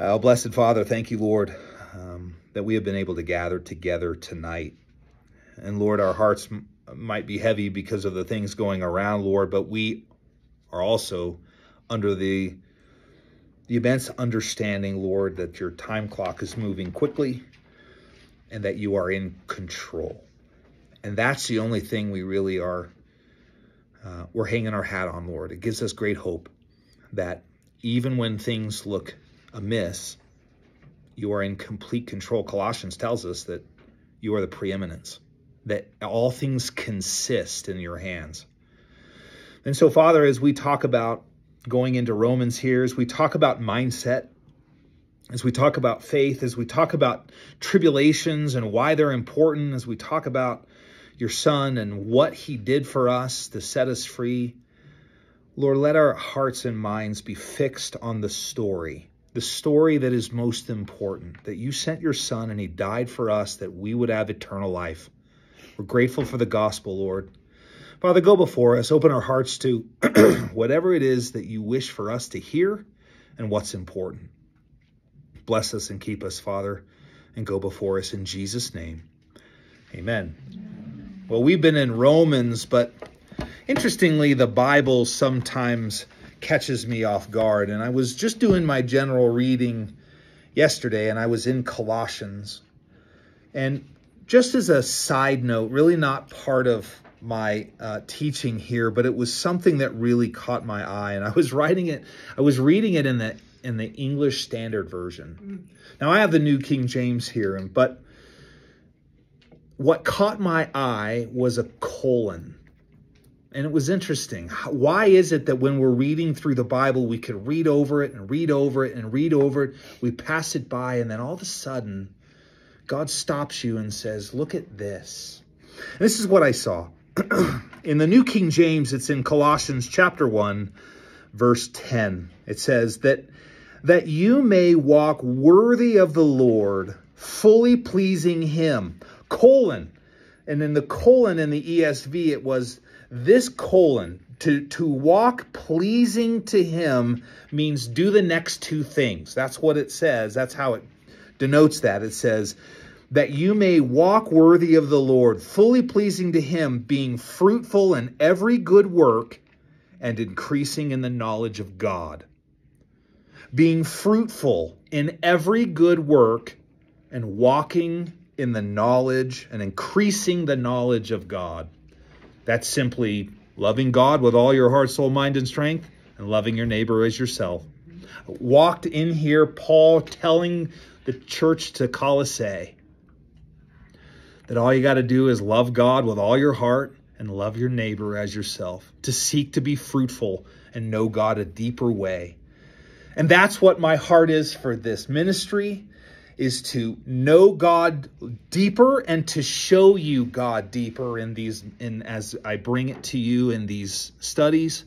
Oh, blessed Father, thank you, Lord, um, that we have been able to gather together tonight. And Lord, our hearts might be heavy because of the things going around, Lord, but we are also under the the immense understanding, Lord, that your time clock is moving quickly and that you are in control. And that's the only thing we really are, uh, we're hanging our hat on, Lord. It gives us great hope that even when things look amiss, you are in complete control. Colossians tells us that you are the preeminence, that all things consist in your hands. And so, Father, as we talk about going into Romans here, as we talk about mindset, as we talk about faith, as we talk about tribulations and why they're important, as we talk about your Son and what He did for us to set us free, Lord, let our hearts and minds be fixed on the story, the story that is most important, that you sent your Son and He died for us that we would have eternal life. We're grateful for the gospel, Lord. Father, go before us, open our hearts to whatever it is that you wish for us to hear and what's important. Bless us and keep us, Father, and go before us in Jesus' name. Amen. Well, we've been in Romans, but interestingly, the Bible sometimes catches me off guard. And I was just doing my general reading yesterday, and I was in Colossians. And just as a side note, really not part of my uh, teaching here, but it was something that really caught my eye, and I was writing it. I was reading it in the in the English Standard Version. Now I have the New King James here, but what caught my eye was a colon. And it was interesting. Why is it that when we're reading through the Bible, we could read over it and read over it and read over it, we pass it by, and then all of a sudden, God stops you and says, Look at this. And this is what I saw. in the New King James, it's in Colossians chapter 1, verse 10. It says that that you may walk worthy of the Lord, fully pleasing him. Colon. And in the colon in the ESV, it was this colon. To, to walk pleasing to him means do the next two things. That's what it says. That's how it denotes that. It says, that you may walk worthy of the Lord, fully pleasing to him, being fruitful in every good work and increasing in the knowledge of God. Being fruitful in every good work and walking in the knowledge and increasing the knowledge of God. That's simply loving God with all your heart, soul, mind, and strength, and loving your neighbor as yourself. Walked in here, Paul telling the church to Colossae that all you got to do is love God with all your heart and love your neighbor as yourself, to seek to be fruitful and know God a deeper way. And that's what my heart is for this ministry is to know God deeper and to show you God deeper in these in as I bring it to you in these studies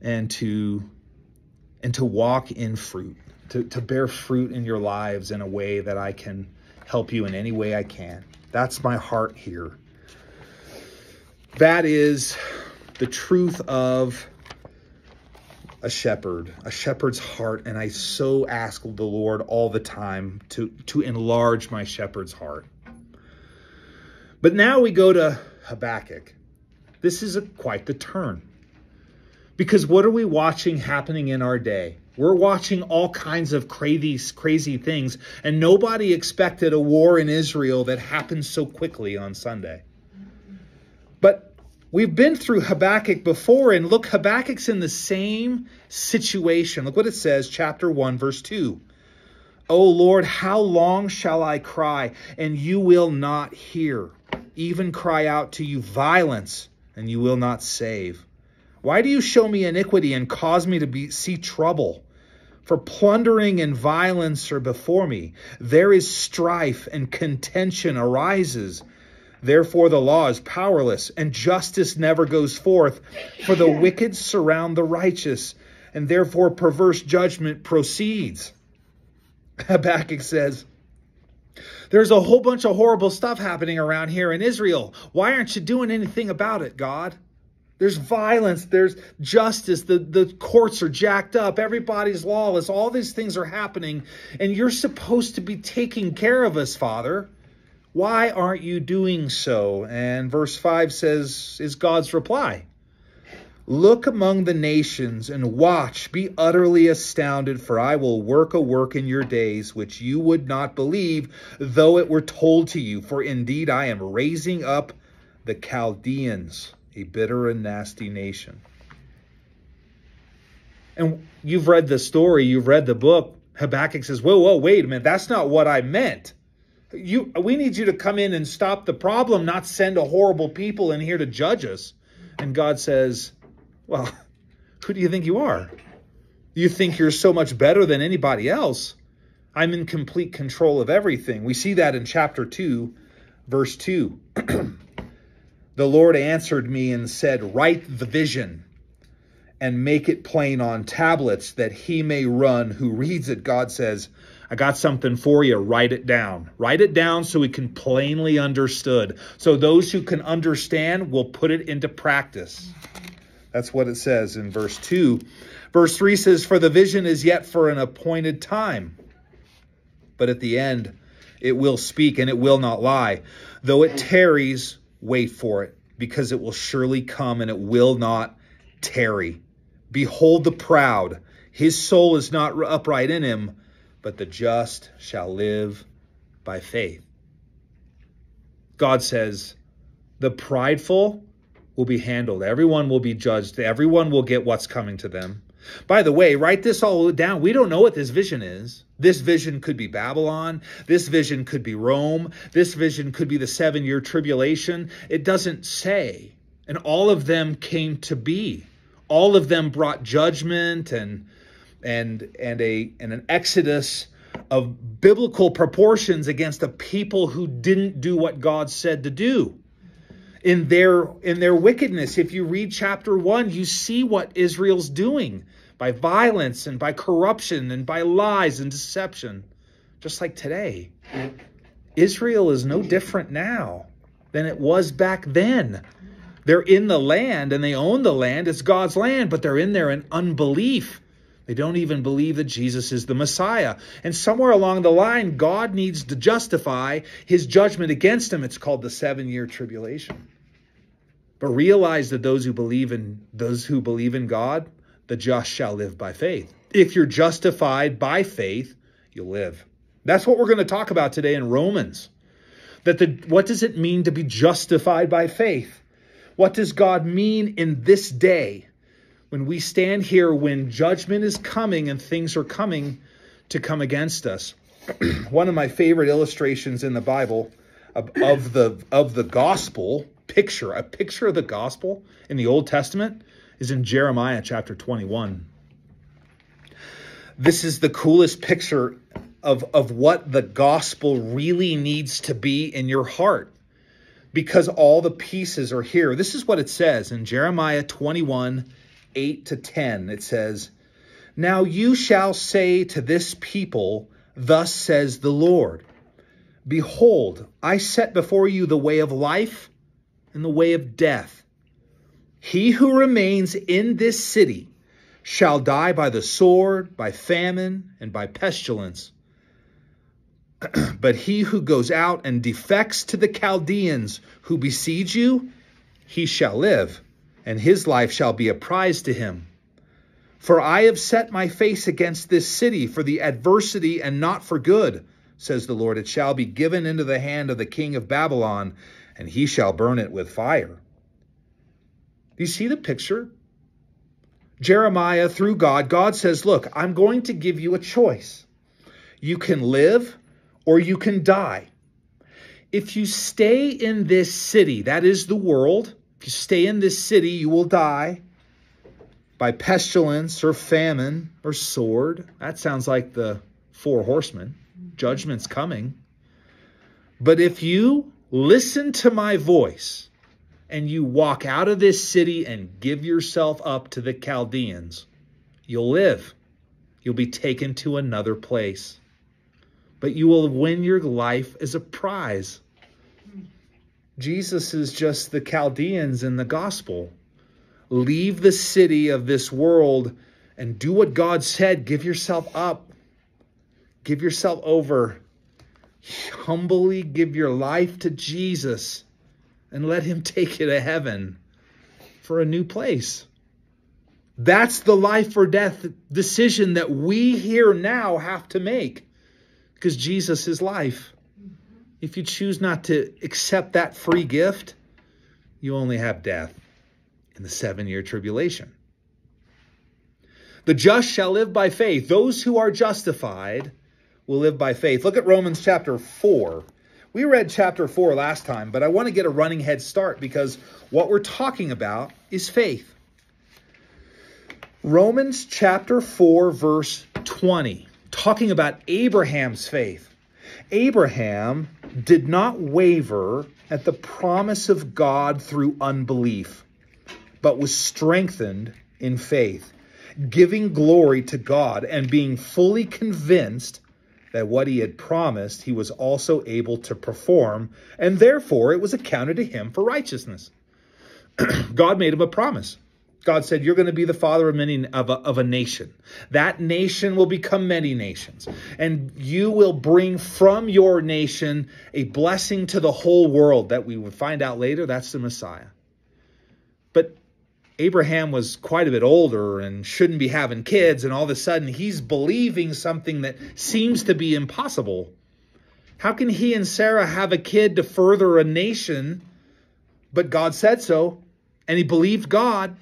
and to and to walk in fruit, to, to bear fruit in your lives in a way that I can help you in any way I can. That's my heart here. That is the truth of a shepherd, a shepherd's heart. And I so ask the Lord all the time to, to enlarge my shepherd's heart. But now we go to Habakkuk. This is a, quite the turn. Because what are we watching happening in our day? We're watching all kinds of crazy, crazy things, and nobody expected a war in Israel that happened so quickly on Sunday. But we've been through Habakkuk before, and look, Habakkuk's in the same situation. Look what it says, chapter 1, verse 2. O Lord, how long shall I cry, and you will not hear? Even cry out to you violence, and you will not save. Why do you show me iniquity and cause me to be, see trouble? For plundering and violence are before me. There is strife and contention arises. Therefore the law is powerless, and justice never goes forth. For the wicked surround the righteous, and therefore perverse judgment proceeds. Habakkuk says, There's a whole bunch of horrible stuff happening around here in Israel. Why aren't you doing anything about it, God? There's violence, there's justice, the, the courts are jacked up, everybody's lawless, all these things are happening, and you're supposed to be taking care of us, Father. Why aren't you doing so? And verse 5 says, is God's reply. Look among the nations and watch, be utterly astounded, for I will work a work in your days which you would not believe, though it were told to you. For indeed I am raising up the Chaldeans, a bitter and nasty nation. And you've read the story, you've read the book. Habakkuk says, Whoa, whoa, wait a minute, that's not what I meant. You, we need you to come in and stop the problem, not send a horrible people in here to judge us. And God says, well, who do you think you are? You think you're so much better than anybody else. I'm in complete control of everything. We see that in chapter 2, verse 2. the Lord answered me and said, Write the vision and make it plain on tablets that he may run who reads it. God says, I got something for you. Write it down. Write it down so we can plainly understood. So those who can understand will put it into practice. That's what it says in verse 2. Verse 3 says, For the vision is yet for an appointed time, but at the end it will speak and it will not lie. Though it tarries, wait for it, because it will surely come and it will not tarry. Behold the proud, his soul is not upright in him, but the just shall live by faith. God says, The prideful will be handled. Everyone will be judged. Everyone will get what's coming to them. By the way, write this all down. We don't know what this vision is. This vision could be Babylon. This vision could be Rome. This vision could be the seven year tribulation. It doesn't say. And all of them came to be. All of them brought judgment and and and a and an exodus of biblical proportions against a people who didn't do what God said to do in their in their wickedness. If you read chapter 1, you see what Israel's doing by violence and by corruption and by lies and deception. Just like today. Israel is no different now than it was back then. They're in the land and they own the land. It's God's land, but they're in there in unbelief. They don't even believe that Jesus is the Messiah. And somewhere along the line, God needs to justify his judgment against them. It's called the seven year tribulation. But realize that those who believe in those who believe in God, the just shall live by faith. If you're justified by faith, you'll live. That's what we're going to talk about today in Romans. That the what does it mean to be justified by faith? What does God mean in this day when we stand here when judgment is coming and things are coming to come against us? One of my favorite illustrations in the Bible of, of the of the gospel picture, a picture of the gospel in the Old Testament is in Jeremiah chapter 21. This is the coolest picture of, of what the gospel really needs to be in your heart because all the pieces are here. This is what it says in Jeremiah 21 8 to 10. It says, Now you shall say to this people, Thus says the Lord, Behold, I set before you the way of life and the way of death. He who remains in this city shall die by the sword, by famine, and by pestilence. but he who goes out and defects to the Chaldeans who besiege you, he shall live, and his life shall be a prize to him. For I have set my face against this city for the adversity and not for good, says the Lord. It shall be given into the hand of the king of Babylon, and he shall burn it with fire. Do you see the picture? Jeremiah, through God, God says, Look, I'm going to give you a choice. You can live or you can die. If you stay in this city, that is the world, if you stay in this city, you will die by pestilence or famine or sword. That sounds like the four horsemen. Judgment's coming. But if you listen to my voice and you walk out of this city and give yourself up to the Chaldeans, you'll live. You'll be taken to another place. But you will win your life as a prize. Jesus is just the Chaldeans in the gospel. leave the city of this world and do what God said. Give yourself up. Give yourself over. Humbly give your life to Jesus and let him take you to heaven for a new place. That's the life or death decision that we here now have to make because Jesus is life. If you choose not to accept that free gift, you only have death in the seven year tribulation. The just shall live by faith. Those who are justified will live by faith. Look at Romans chapter 4. We read chapter 4 last time, but I want to get a running head start because what we're talking about is faith. Romans chapter 4, verse 20, talking about Abraham's faith. Abraham did not waver at the promise of God through unbelief, but was strengthened in faith, giving glory to God and being fully convinced that what he had promised he was also able to perform, and therefore it was accounted to him for righteousness. God made him a promise. God said, You're going to be the father of many of a, of a nation. That nation will become many nations. And you will bring from your nation a blessing to the whole world that we would find out later. That's the Messiah. But Abraham was quite a bit older and shouldn't be having kids, and all of a sudden he's believing something that seems to be impossible. How can he and Sarah have a kid to further a nation? But God said so, and he believed God.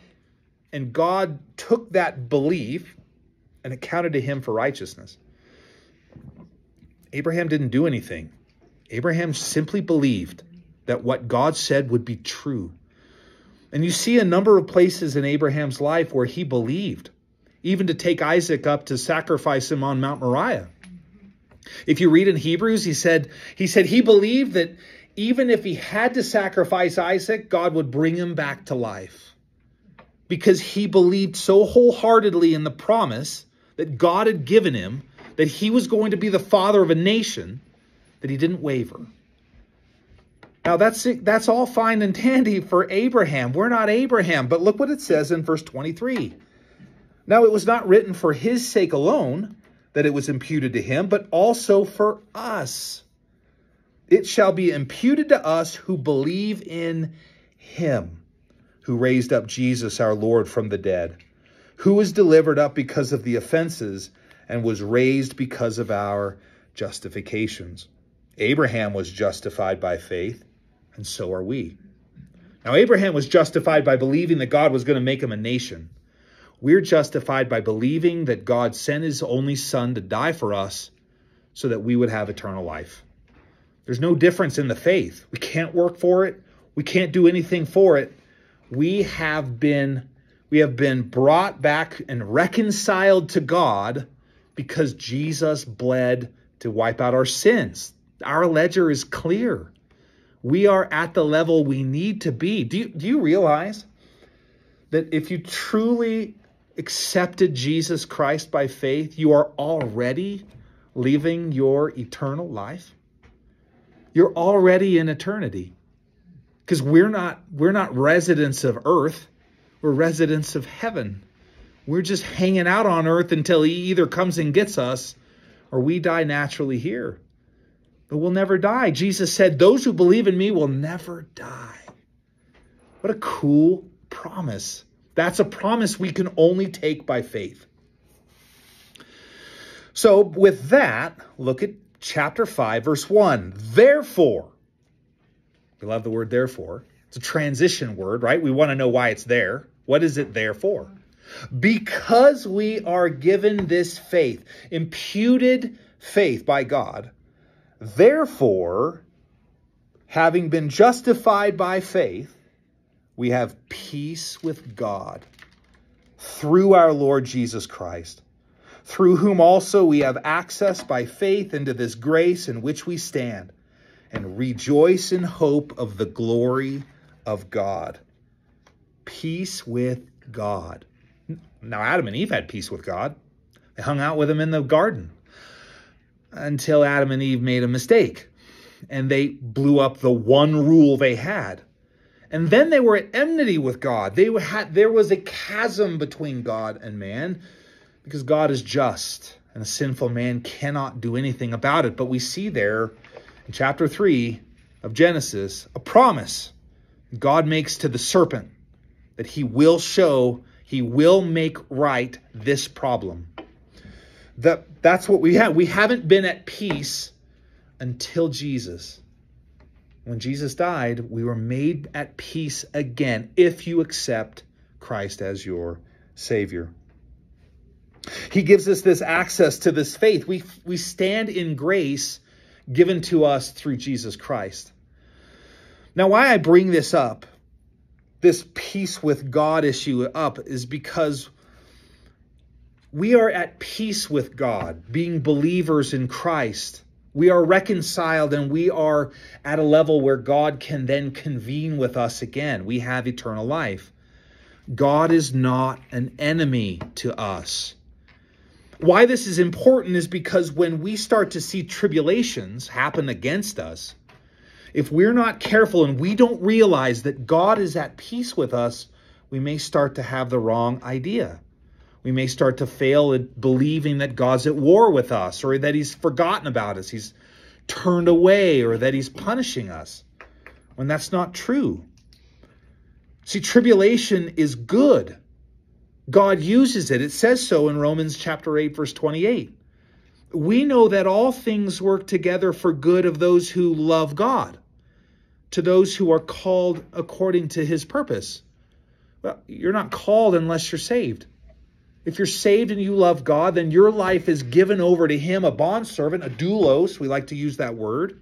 And God took that belief and accounted to him for righteousness. Abraham didn't do anything. Abraham simply believed that what God said would be true. And you see a number of places in Abraham's life where he believed, even to take Isaac up to sacrifice him on Mount Moriah. If you read in Hebrews, he said he said he believed that even if he had to sacrifice Isaac, God would bring him back to life because he believed so wholeheartedly in the promise that God had given him that he was going to be the father of a nation that he didn't waver. Now that's that's all fine and dandy for Abraham. We're not Abraham, but look what it says in verse 23. Now it was not written for his sake alone that it was imputed to him, but also for us. It shall be imputed to us who believe in him who raised up Jesus our Lord from the dead, who was delivered up because of the offenses and was raised because of our justifications. Abraham was justified by faith, and so are we. Now, Abraham was justified by believing that God was going to make him a nation. We're justified by believing that God sent his only son to die for us so that we would have eternal life. There's no difference in the faith. We can't work for it. We can't do anything for it we have been we have been brought back and reconciled to God because Jesus bled to wipe out our sins. Our ledger is clear. We are at the level we need to be. Do you, do you realize that if you truly accepted Jesus Christ by faith, you are already living your eternal life? You're already in eternity because we're not we're not residents of earth we're residents of heaven. We're just hanging out on earth until he either comes and gets us or we die naturally here. But we'll never die. Jesus said those who believe in me will never die. What a cool promise. That's a promise we can only take by faith. So with that look at chapter 5 verse 1 therefore we love the word therefore. It's a transition word, right? We want to know why it's there. What is it there for? Because we are given this faith, imputed faith by God, therefore, having been justified by faith, we have peace with God through our Lord Jesus Christ, through whom also we have access by faith into this grace in which we stand and rejoice in hope of the glory of God. Peace with God. Now, Adam and Eve had peace with God. They hung out with him in the garden until Adam and Eve made a mistake and they blew up the one rule they had. And then they were at enmity with God. They had there was a chasm between God and man because God is just and a sinful man cannot do anything about it. But we see there in chapter 3 of Genesis a promise God makes to the serpent that he will show, he will make right this problem. That, that's what we have. We haven't been at peace until Jesus. When Jesus died, we were made at peace again if you accept Christ as your Savior. He gives us this access to this faith. We, we stand in grace given to us through Jesus Christ. Now, why I bring this up, this peace with God issue up, is because we are at peace with God, being believers in Christ. We are reconciled and we are at a level where God can then convene with us again. We have eternal life. God is not an enemy to us. Why this is important is because when we start to see tribulations happen against us, if we're not careful and we don't realize that God is at peace with us, we may start to have the wrong idea. We may start to fail at believing that God's at war with us or that he's forgotten about us, he's turned away, or that he's punishing us, when that's not true. See, tribulation is good. God uses it. It says so in Romans chapter 8, verse 28. We know that all things work together for good of those who love God, to those who are called according to his purpose. Well, you're not called unless you're saved. If you're saved and you love God, then your life is given over to Him, a bondservant, a doulos. We like to use that word.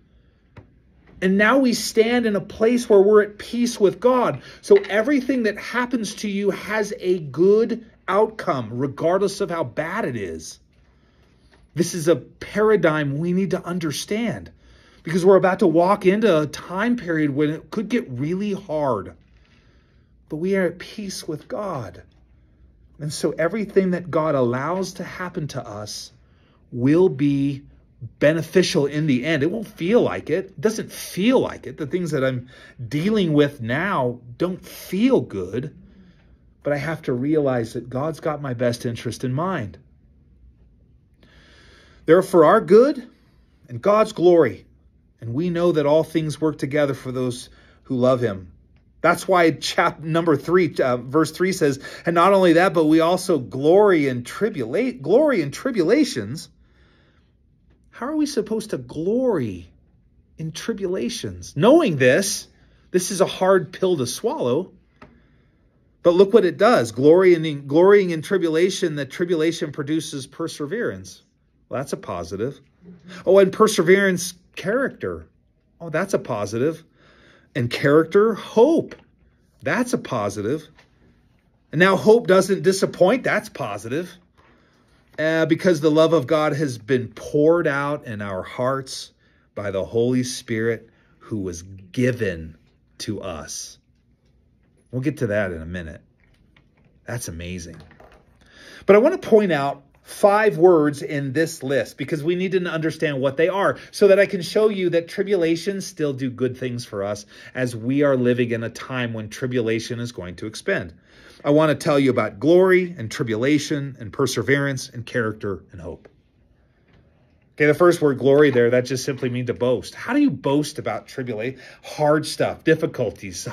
And now we stand in a place where we're at peace with God. So everything that happens to you has a good outcome, regardless of how bad it is. This is a paradigm we need to understand because we're about to walk into a time period when it could get really hard. But we are at peace with God. And so everything that God allows to happen to us will be beneficial in the end. It won't feel like it. It doesn't feel like it. The things that I'm dealing with now don't feel good. But I have to realize that God's got my best interest in mind. They're for our good and God's glory. And we know that all things work together for those who love him. That's why chap number three, uh, verse three says, and not only that, but we also glory in tribulate, glory in tribulations. How are we supposed to glory in tribulations? Knowing this, this is a hard pill to swallow. But look what it does. Glory in, glorying in tribulation, that tribulation produces perseverance. Well, that's a positive. Oh, and perseverance, character. Oh, that's a positive. positive and character, hope. That's a positive. And now hope doesn't disappoint. That's positive. Uh, because the love of God has been poured out in our hearts by the Holy Spirit who was given to us. We'll get to that in a minute. That's amazing. But I want to point out five words in this list because we need to understand what they are so that I can show you that tribulations still do good things for us as we are living in a time when tribulation is going to expend. I want to tell you about glory and tribulation and perseverance and character and hope. Okay, the first word glory there, that just simply means to boast. How do you boast about tribulation? Hard stuff, difficulties,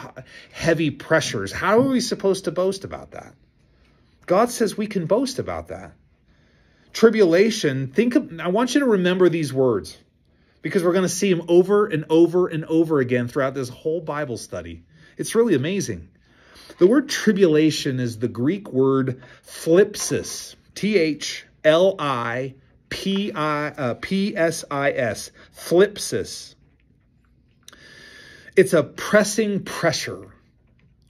heavy pressures. How are we supposed to boast about that? God says we can boast about that tribulation, think of, I want you to remember these words because we're going to see them over and over and over again throughout this whole Bible study. It's really amazing. The word tribulation is the Greek word thlipsis, T H L I P I uh, P S I S, thlipsis. It's a pressing pressure,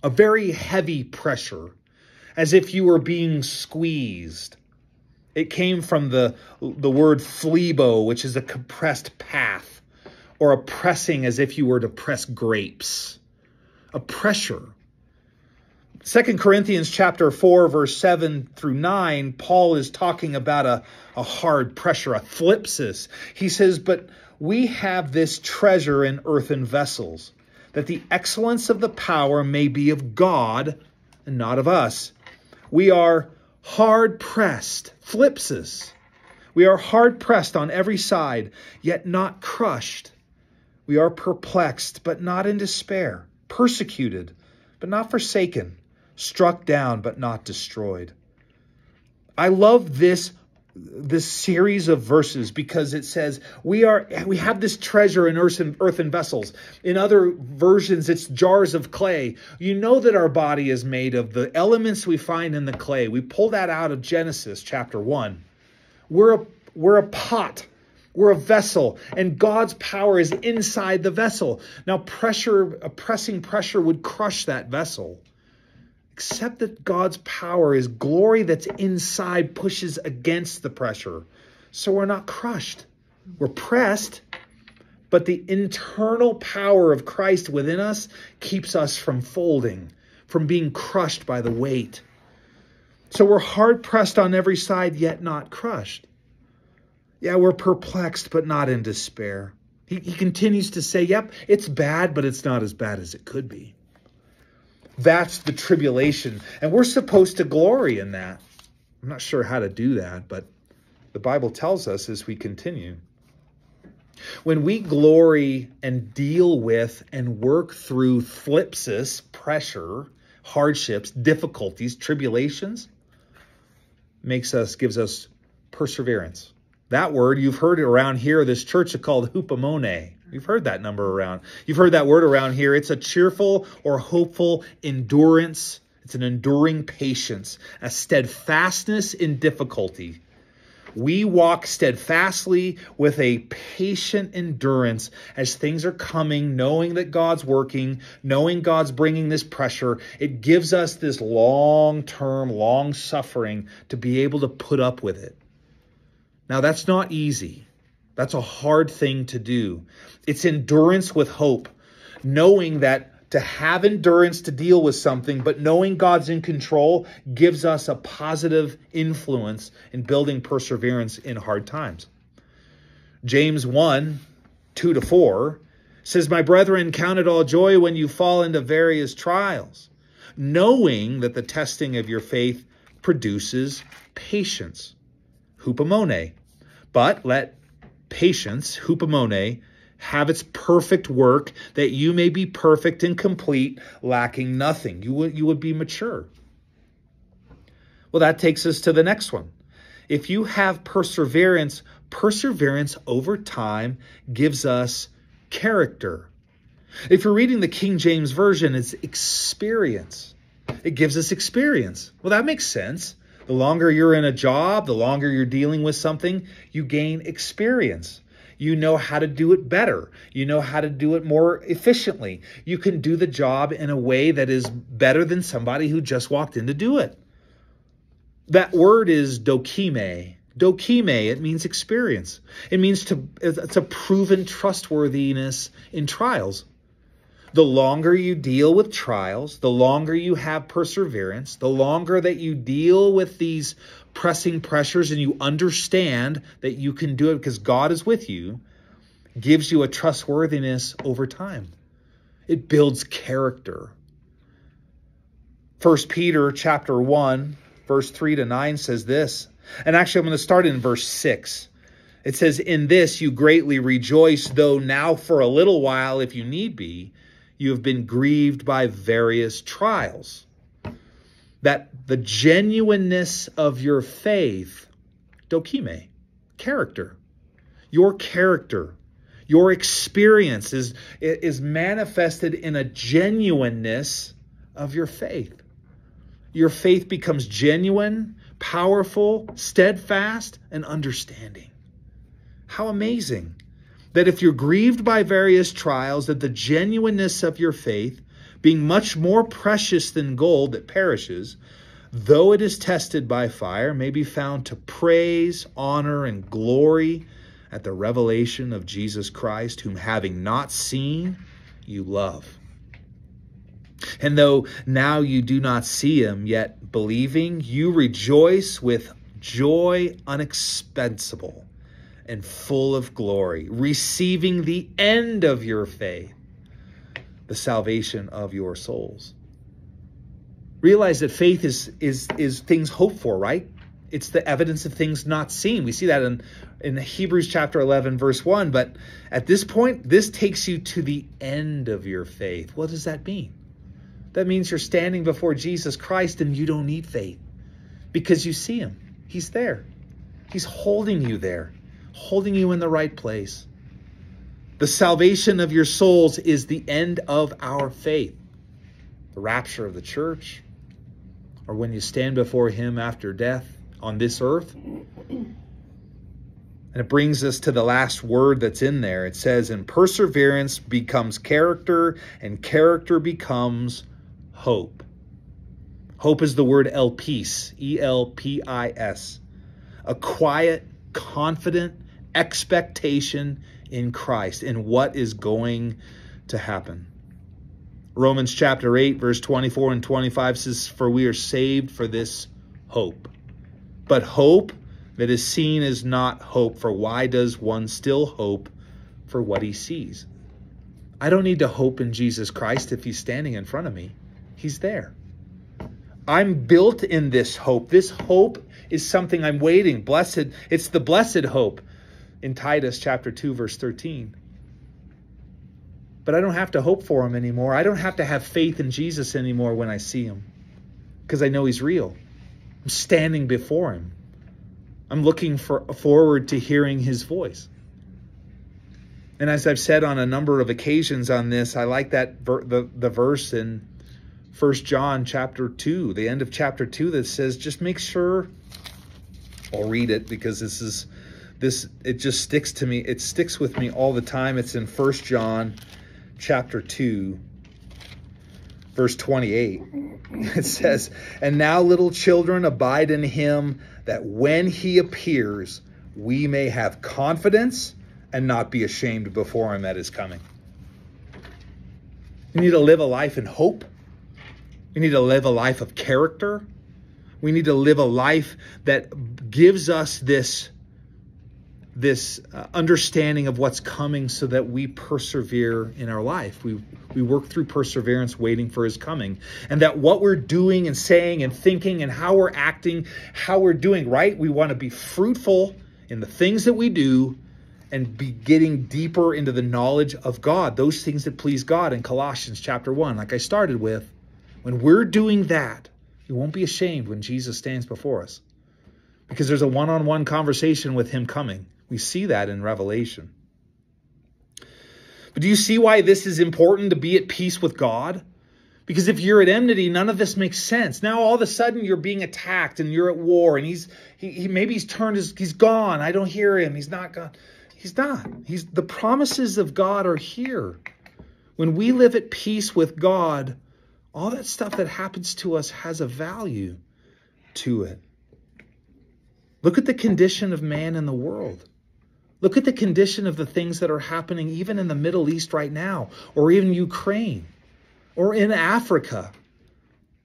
a very heavy pressure, as if you were being squeezed. It came from the, the word thlibo, which is a compressed path, or a pressing as if you were to press grapes. A pressure. Second Corinthians chapter 4, verse 7 through 9, Paul is talking about a, a hard pressure, a thlipsis. He says, But we have this treasure in earthen vessels, that the excellence of the power may be of God and not of us. We are hard pressed, thlipsis. We are hard pressed on every side, yet not crushed. We are perplexed, but not in despair, persecuted, but not forsaken, struck down, but not destroyed. I love this this series of verses because it says we are we have this treasure in earthen, earthen vessels. In other versions it's jars of clay. You know that our body is made of the elements we find in the clay. We pull that out of genesis chapter 1 we're a we're a pot. We're a vessel and god's power is inside the vessel. Now pressure pressing pressure would crush that vessel Except that God's power, His glory that's inside, pushes against the pressure. So we're not crushed. We're pressed, but the internal power of Christ within us keeps us from folding, from being crushed by the weight. So we're hard pressed on every side, yet not crushed. Yeah, we're perplexed, but not in despair. He, he continues to say, yep, it's bad, but it's not as bad as it could be. That's the tribulation. And we're supposed to glory in that. I'm not sure how to do that, but the Bible tells us as we continue. When we glory and deal with and work through thlipsis, pressure, hardships, difficulties, tribulations, makes us, gives us perseverance. That word, you've heard it around here, this church called hupomone. You've heard that number around. You've heard that word around here. It's a cheerful or hopeful endurance. It's an enduring patience, a steadfastness in difficulty. We walk steadfastly with a patient endurance as things are coming, knowing that God's working, knowing God's bringing this pressure. It gives us this long term, long suffering to be able to put up with it. Now, that's not easy. That's a hard thing to do. It's endurance with hope, knowing that to have endurance to deal with something, but knowing God's in control gives us a positive influence in building perseverance in hard times. James 1 2 to 4 says, My brethren, count it all joy when you fall into various trials, knowing that the testing of your faith produces patience. Hupomone. But let patience, hupomone, have its perfect work, that you may be perfect and complete, lacking nothing. You would, you would be mature. Well, that takes us to the next one. If you have perseverance, perseverance over time gives us character. If you're reading the King James Version, it's experience. It gives us experience. Well, that makes sense. The longer you're in a job, the longer you're dealing with something, you gain experience. You know how to do it better. You know how to do it more efficiently. You can do the job in a way that is better than somebody who just walked in to do it. That word is dokime. Dokime, it means experience. It means to it's a proven trustworthiness in trials. The longer you deal with trials, the longer you have perseverance, the longer that you deal with these pressing pressures and you understand that you can do it because God is with you, gives you a trustworthiness over time. It builds character. First Peter chapter 1, verse 3 to 9 says this. And actually, I'm going to start in verse 6. It says, In this you greatly rejoice, though now for a little while, if you need be, you have been grieved by various trials. That the genuineness of your faith, dokime, character, your character, your experience is, is manifested in a genuineness of your faith. Your faith becomes genuine, powerful, steadfast, and understanding. How amazing that if you're grieved by various trials, that the genuineness of your faith, being much more precious than gold that perishes, though it is tested by fire, may be found to praise, honor, and glory at the revelation of Jesus Christ, whom having not seen, you love. And though now you do not see him, yet believing, you rejoice with joy unexpensible and full of glory, receiving the end of your faith, the salvation of your souls. Realize that faith is is is things hoped for, right? It's the evidence of things not seen. We see that in in Hebrews chapter 11 verse 1, but at this point this takes you to the end of your faith. What does that mean? That means you're standing before Jesus Christ and you don't need faith because you see him. He's there. He's holding you there, holding you in the right place. The salvation of your souls is the end of our faith. The rapture of the church, or when you stand before Him after death on this earth. And it brings us to the last word that's in there. It says, and perseverance becomes character, and character becomes hope. Hope is the word elpis, E L P I S. A quiet, confident expectation in Christ and what is going to happen. Romans chapter 8, verse 24 and 25 says, For we are saved for this hope. But hope that is seen is not hope, for why does one still hope for what he sees? I don't need to hope in Jesus Christ if he's standing in front of me. He's there. I'm built in this hope. This hope is something I'm waiting. Blessed, it's the blessed hope in Titus chapter 2 verse 13. But I don't have to hope for him anymore. I don't have to have faith in Jesus anymore when I see him because I know he's real. I'm standing before him. I'm looking for, forward to hearing his voice. And as I've said on a number of occasions on this, I like that ver- the, the verse in First John chapter 2, the end of chapter 2 that says just make sure I'll read it because this is this it just sticks to me. It sticks with me all the time. It's in First John chapter 2 verse 28. It says, "And now little children abide in him that when he appears, we may have confidence and not be ashamed before him at his coming." You need to live a life in hope we need to live a life of character. We need to live a life that gives us this, this uh, understanding of what's coming so that we persevere in our life. We, we work through perseverance waiting for his coming. And that what we're doing and saying and thinking and how we're acting, how we're doing right, we want to be fruitful in the things that we do and be getting deeper into the knowledge of God, those things that please God in Colossians chapter 1, like I started with. When we're doing that, we won't be ashamed when Jesus stands before us because there's a one on one conversation with him coming. We see that in Revelation. But do you see why this is important to be at peace with God? Because if you're at enmity, none of this makes sense. Now all of a sudden you're being attacked and you're at war and he's he, he maybe he's turned his he's gone. I don't hear him. He's not gone. He's not. He's the promises of God are here. When we live at peace with God, all that stuff that happens to us has a value to it. Look at the condition of man in the world. Look at the condition of the things that are happening even in the Middle East right now, or even Ukraine, or in Africa.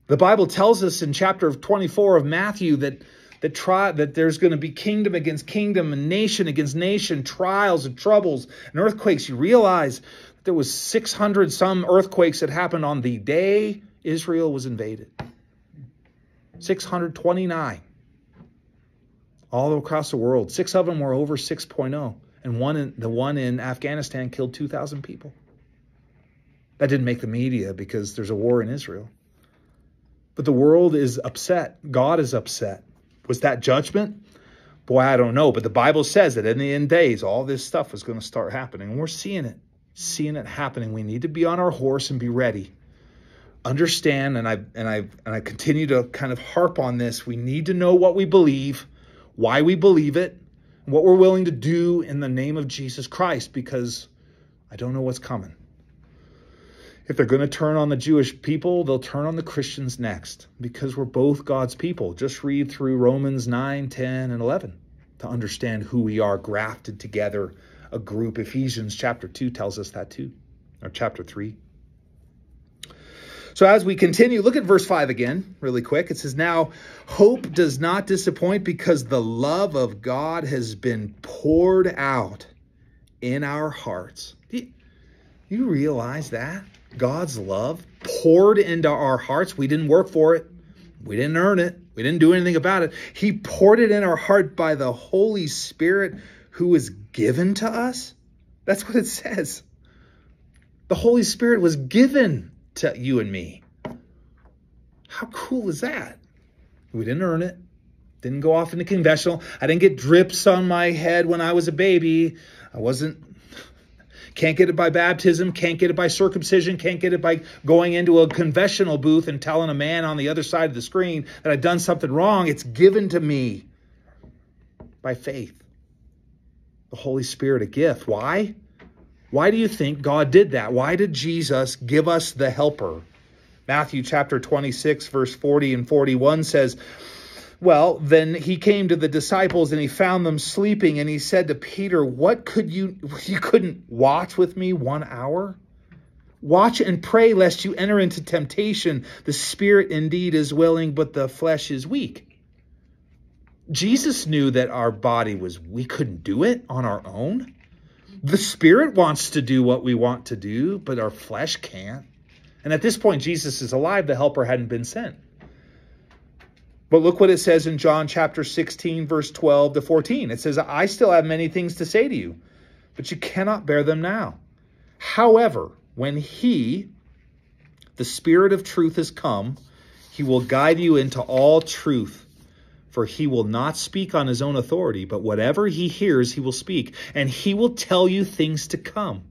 The Bible tells us in chapter 24 of Matthew that that that there's going to be kingdom against kingdom and nation against nation, trials and troubles and earthquakes. You realize there was 600 some earthquakes that happened on the day Israel was invaded. 629 all across the world. Six of them were over 6.0, and one in, the one in Afghanistan killed 2,000 people. That didn't make the media because there's a war in Israel. But the world is upset. God is upset. Was that judgment? Boy, I don't know. But the Bible says that in the end days, all this stuff is going to start happening. And we're seeing it seeing it happening. We need to be on our horse and be ready. Understand, and I and I and I continue to kind of harp on this. We need to know what we believe, why we believe it, what we're willing to do in the name of Jesus Christ, because I don't know what's coming. If they're going to turn on the Jewish people, they'll turn on the Christians next because we're both God's people. Just read through Romans 9, 10, and 11 to understand who we are grafted together a group. Ephesians chapter 2 tells us that too, or chapter 3. So as we continue, look at verse 5 again, really quick. It says, Now hope does not disappoint because the love of God has been poured out in our hearts. You realize that? God's love poured into our hearts. We didn't work for it. We didn't earn it. We didn't do anything about it. He poured it in our heart by the Holy Spirit who was given to us. That's what it says. The Holy Spirit was given to you and me. How cool is that? We didn't earn it. Didn't go off into confessional. I didn't get drips on my head when I was a baby. I wasn't can't get it by baptism, can't get it by circumcision, can't get it by going into a confessional booth and telling a man on the other side of the screen that I've done something wrong. It's given to me by faith. The Holy Spirit, a gift. Why? Why do you think God did that? Why did Jesus give us the helper? Matthew chapter 26, verse 40 and 41 says, well, then he came to the disciples and he found them sleeping and he said to Peter, "What could you you couldn't watch with me one hour? Watch and pray lest you enter into temptation. The spirit indeed is willing, but the flesh is weak." Jesus knew that our body was we couldn't do it on our own. The spirit wants to do what we want to do, but our flesh can't. And at this point Jesus is alive, the helper hadn't been sent. But look what it says in John chapter 16, verse 12 to 14. It says, I still have many things to say to you, but you cannot bear them now. However, when he, the Spirit of truth, has come, he will guide you into all truth. For he will not speak on his own authority, but whatever he hears, he will speak, and he will tell you things to come.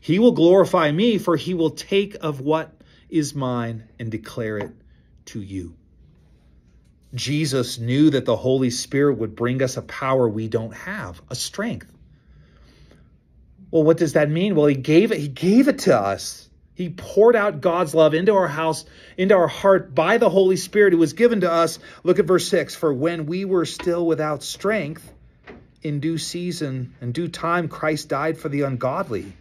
He will glorify me, for he will take of what is mine and declare it to you. Jesus knew that the Holy Spirit would bring us a power we don't have, a strength. Well, what does that mean? Well, he gave it, he gave it to us. He poured out God's love into our house, into our heart by the Holy Spirit who was given to us. Look at verse 6. For when we were still without strength, in due season and due time, Christ died for the ungodly.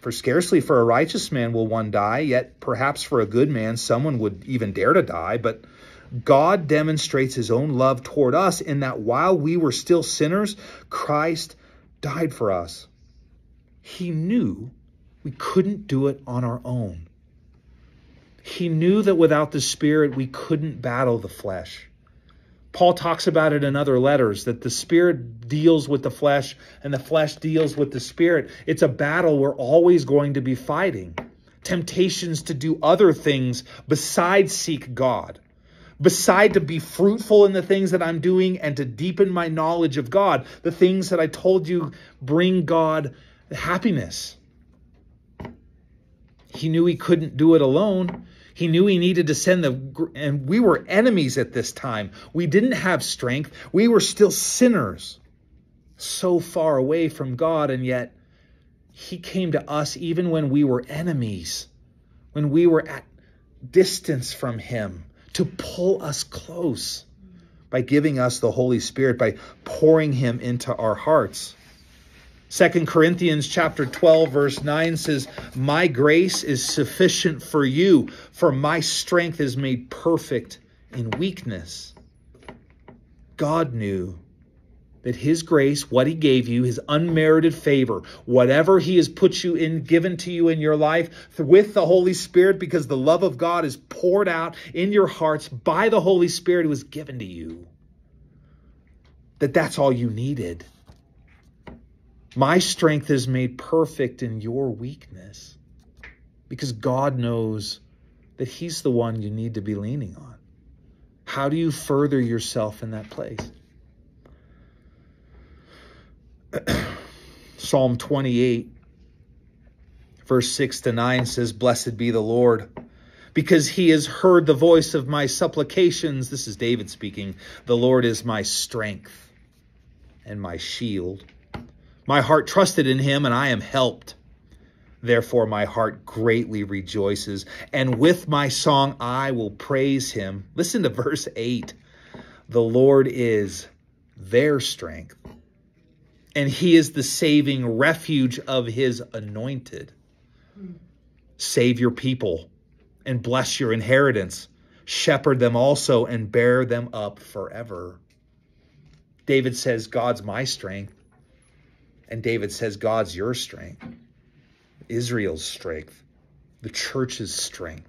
For scarcely for a righteous man will one die, yet perhaps for a good man someone would even dare to die. But God demonstrates his own love toward us in that while we were still sinners, Christ died for us. He knew we couldn't do it on our own. He knew that without the Spirit, we couldn't battle the flesh. Paul talks about it in other letters that the Spirit deals with the flesh and the flesh deals with the Spirit. It's a battle we're always going to be fighting. Temptations to do other things besides seek God beside to be fruitful in the things that I'm doing and to deepen my knowledge of God, the things that I told you bring God happiness. He knew he couldn't do it alone. He knew he needed to send the, and we were enemies at this time. We didn't have strength. We were still sinners, so far away from God, and yet he came to us even when we were enemies, when we were at distance from him to pull us close by giving us the Holy Spirit, by pouring him into our hearts. Second Corinthians chapter 12 verse 9 says, "My grace is sufficient for you, for my strength is made perfect in weakness." God knew that his grace, what he gave you, his unmerited favor, whatever he has put you in, given to you in your life with the Holy Spirit, because the love of God is poured out in your hearts by the Holy Spirit who was given to you, that that's all you needed. My strength is made perfect in your weakness because God knows that he's the one you need to be leaning on. How do you further yourself in that place? Psalm 28, verse 6 to 9 says, Blessed be the Lord, because he has heard the voice of my supplications. This is David speaking. The Lord is my strength and my shield. My heart trusted in him, and I am helped. Therefore, my heart greatly rejoices, and with my song I will praise him. Listen to verse 8. The Lord is their strength and he is the saving refuge of his anointed. Save your people and bless your inheritance. Shepherd them also and bear them up forever. David says, God's my strength. And David says, God's your strength, Israel's strength. the church's strength.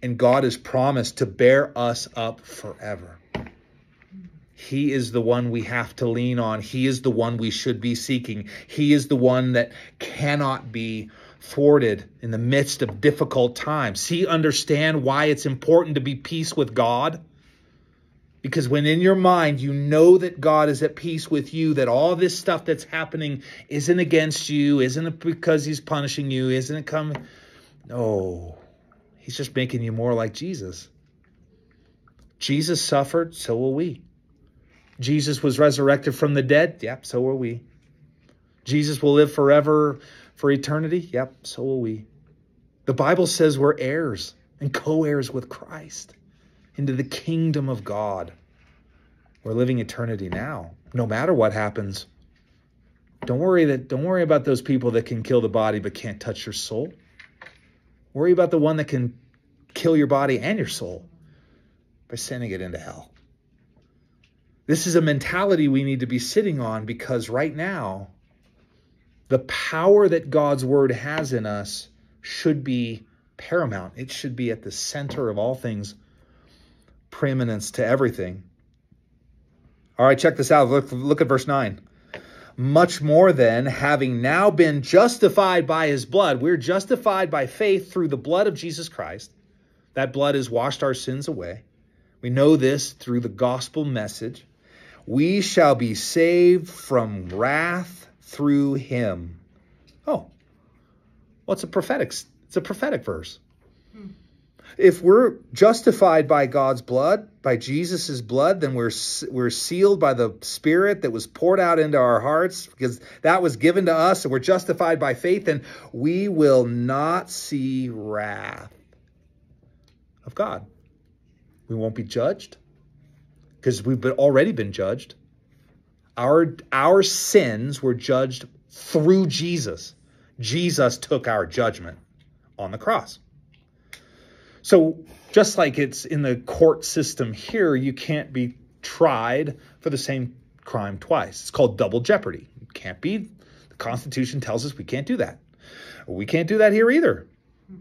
And God has promised to bear us up forever. He is the one we have to lean on. He is the one we should be seeking. He is the one that cannot be thwarted in the midst of difficult times. See, understand why it's important to be peace with God? Because when in your mind you know that God is at peace with you, that all this stuff that's happening isn't against you, isn't it because he's punishing you, isn't it coming? No, he's just making you more like Jesus. Jesus suffered, so will we. Jesus was resurrected from the dead, yep, so will we. Jesus will live forever for eternity, yep, so will we. The Bible says we're heirs and co heirs with Christ into the kingdom of God. We're living eternity now, no matter what happens. Don't worry that don't worry about those people that can kill the body but can't touch your soul. Worry about the one that can kill your body and your soul by sending it into hell. This is a mentality we need to be sitting on because right now, the power that God's word has in us should be paramount. It should be at the center of all things preeminence to everything. All right, check this out. Look, look at verse 9. Much more than having now been justified by his blood, we're justified by faith through the blood of Jesus Christ. That blood has washed our sins away. We know this through the gospel message. We shall be saved from wrath through him. Oh, well, a prophetic, it's a prophetic verse. Hmm. If we're justified by God's blood, by Jesus' blood, then we're, we're sealed by the Spirit that was poured out into our hearts because that was given to us and we're justified by faith, and we will not see wrath of God. We won't be judged because we've been, already been judged. Our, our sins were judged through Jesus. Jesus took our judgment on the cross. So just like it's in the court system here, you can't be tried for the same crime twice. It's called double jeopardy. You can't be. The Constitution tells us we can't do that. We can't do that here either.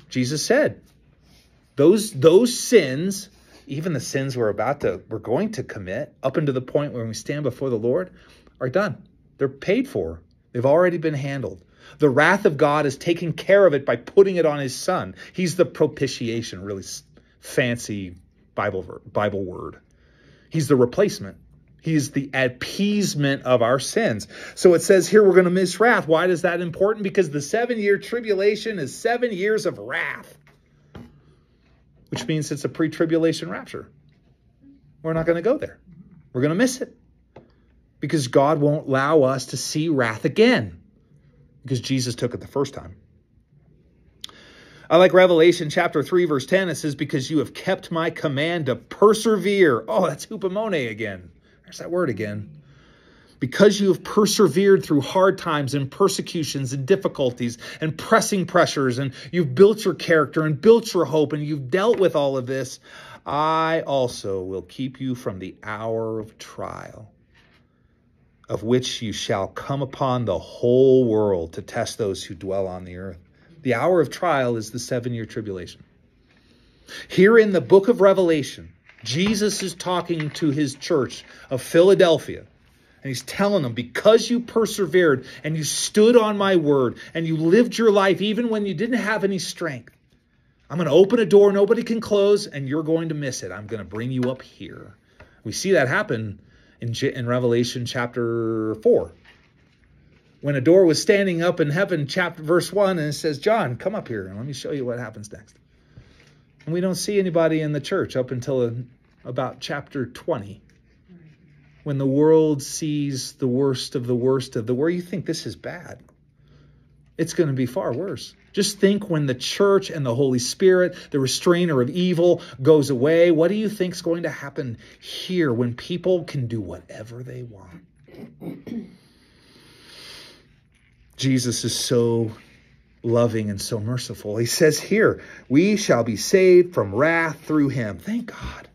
Jesus said those those sins, even the sins we're about to we're going to commit, up until the point when we stand before the Lord, are done. They're paid for. They've already been handled. The wrath of God is taking care of it by putting it on his son. He's the propitiation, really fancy Bible, Bible word. He's the replacement. He's the appeasement of our sins. So it says here we're going to miss wrath. Why is that important? Because the seven year tribulation is seven years of wrath, which means it's a pre tribulation rapture. We're not going to go there. We're going to miss it because God won't allow us to see wrath again because Jesus took it the first time. I like Revelation chapter 3, verse 10. It says, Because you have kept my command to persevere. Oh, that's hupomone again. There's that word again. Because you have persevered through hard times and persecutions and difficulties and pressing pressures, and you've built your character and built your hope, and you've dealt with all of this, I also will keep you from the hour of trial of which you shall come upon the whole world to test those who dwell on the earth. The hour of trial is the seven year tribulation. Here in the book of Revelation, Jesus is talking to his church of Philadelphia. And he's telling them, because you persevered and you stood on my word and you lived your life even when you didn't have any strength, I'm going to open a door nobody can close and you're going to miss it. I'm going to bring you up here. We see that happen in, in Revelation chapter 4. When a door was standing up in heaven, chapter verse 1, and it says, John, come up here and let me show you what happens next. And we don't see anybody in the church up until about chapter 20. When the world sees the worst of the worst of the worst, you think this is bad. It's going to be far worse. Just think when the church and the Holy Spirit, the restrainer of evil, goes away, what do you think is going to happen here when people can do whatever they want? Jesus is so loving and so merciful. He says here, we shall be saved from wrath through him. Thank God.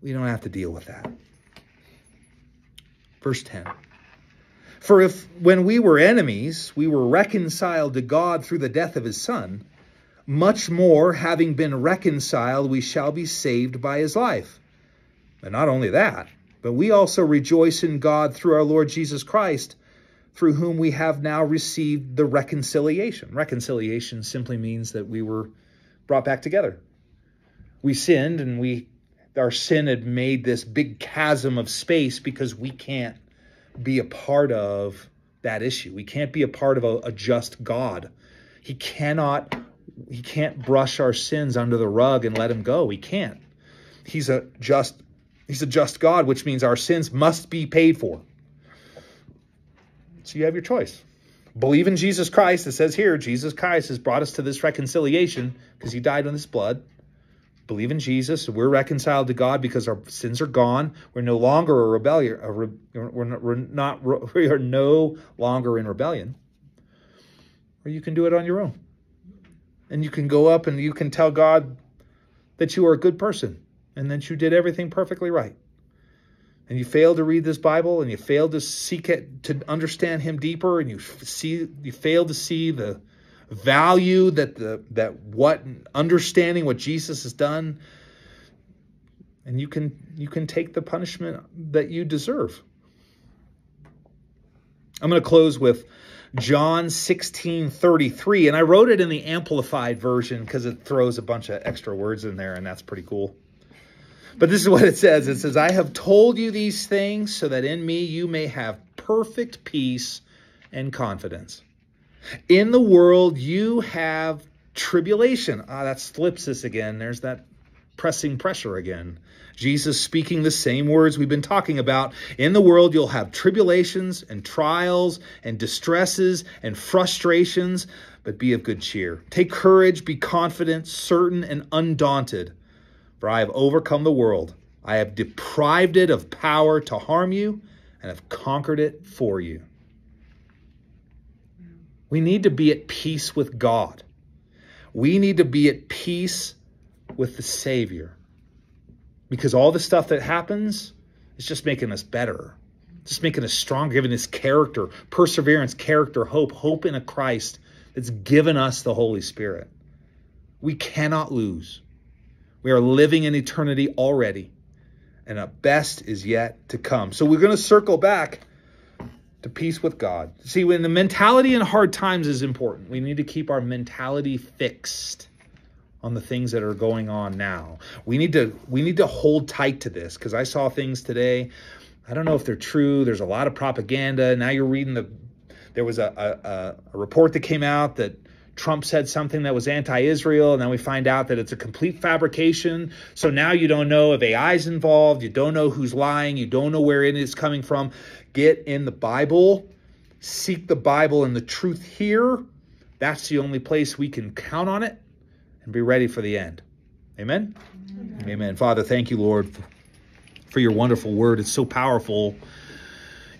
We don't have to deal with that. Verse 10. For if when we were enemies, we were reconciled to God through the death of his Son, much more, having been reconciled, we shall be saved by his life. And not only that, but we also rejoice in God through our Lord Jesus Christ, through whom we have now received the reconciliation. Reconciliation simply means that we were brought back together. We sinned and we our sin had made this big chasm of space because we can't be a part of that issue. We can't be a part of a, a just God. He cannot he can't brush our sins under the rug and let him go. He can't. He's a just he's a just God, which means our sins must be paid for. So you have your choice. Believe in Jesus Christ. It says here, Jesus Christ has brought us to this reconciliation because he died on his blood. Believe in Jesus. We're reconciled to God because our sins are gone. We're no longer a rebellion. A re, we're, not, we're not. We are no longer in rebellion. Or you can do it on your own, and you can go up and you can tell God that you are a good person and that you did everything perfectly right and you fail to read this Bible and you fail to seek it to understand him deeper and you see you fail to see the value that the that what understanding what Jesus has done and you can you can take the punishment that you deserve. I'm going to close with John 16, 33. And I wrote it in the amplified version because it throws a bunch of extra words in there, and that's pretty cool. But this is what it says. It says, I have told you these things so that in me you may have perfect peace and confidence. In the world you have tribulation. Ah, that thlipsis again. There's that pressing pressure again. Jesus speaking the same words we've been talking about. In the world, you'll have tribulations and trials and distresses and frustrations, but be of good cheer. Take courage, be confident, certain, and undaunted. For I have overcome the world. I have deprived it of power to harm you and have conquered it for you. We need to be at peace with God. We need to be at peace with the Savior. Because all the stuff that happens is just making us better, just making us stronger, giving us character, perseverance, character, hope, hope in a Christ that's given us the Holy Spirit. We cannot lose. We are living in eternity already, and a best is yet to come. So we're going to circle back to peace with God. See, when the mentality in hard times is important, we need to keep our mentality fixed on the things that are going on now. We need to we need to hold tight to this because I saw things today. I don't know if they're true. There's a lot of propaganda. Now you're reading the there was a, a, a report that came out that Trump said something that was anti-Israel, and then we find out that it's a complete fabrication. So now you don't know if AI is involved. You don't know who's lying. You don't know where it is coming from. Get in the Bible. Seek the Bible and the truth here. That's the only place we can count on it and be ready for the end. Amen? Amen. Amen. Father, thank you, Lord, for your wonderful word. It's so powerful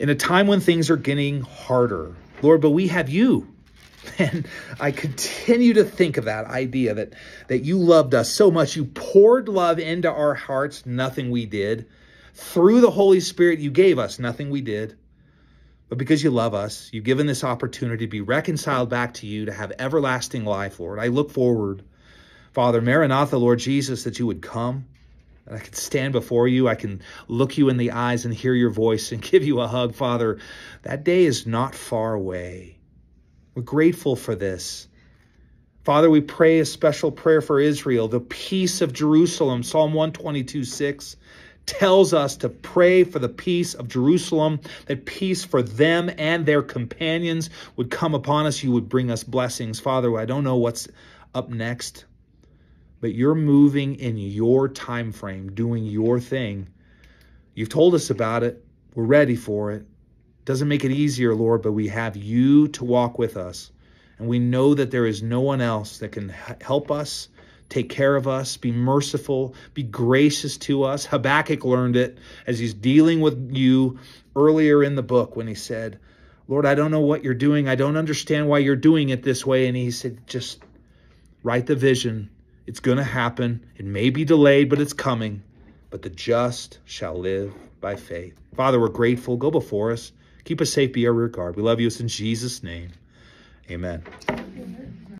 in a time when things are getting harder. Lord, but we have you. And I continue to think of that idea that, that you loved us so much. You poured love into our hearts, nothing we did. Through the Holy Spirit, you gave us nothing we did. But because you love us, you've given this opportunity to be reconciled back to you, to have everlasting life, Lord. I look forward, Father, Maranatha, Lord Jesus, that you would come. And I can stand before you. I can look you in the eyes and hear your voice and give you a hug, Father. That day is not far away. We're grateful for this. Father, we pray a special prayer for Israel, the peace of Jerusalem. Psalm 122 6 tells us to pray for the peace of Jerusalem, that peace for them and their companions would come upon us. You would bring us blessings. Father, I don't know what's up next, but you're moving in your time frame, doing your thing. You've told us about it. We're ready for it. Doesn't make it easier, Lord, but we have you to walk with us. And we know that there is no one else that can help us, take care of us, be merciful, be gracious to us. Habakkuk learned it as he's dealing with you earlier in the book when he said, Lord, I don't know what you're doing. I don't understand why you're doing it this way. And he said, just write the vision. It's going to happen. It may be delayed, but it's coming. But the just shall live by faith. Father, we're grateful. Go before us. Keep us safe, be our rear guard. We love you. It's in Jesus' name. Amen.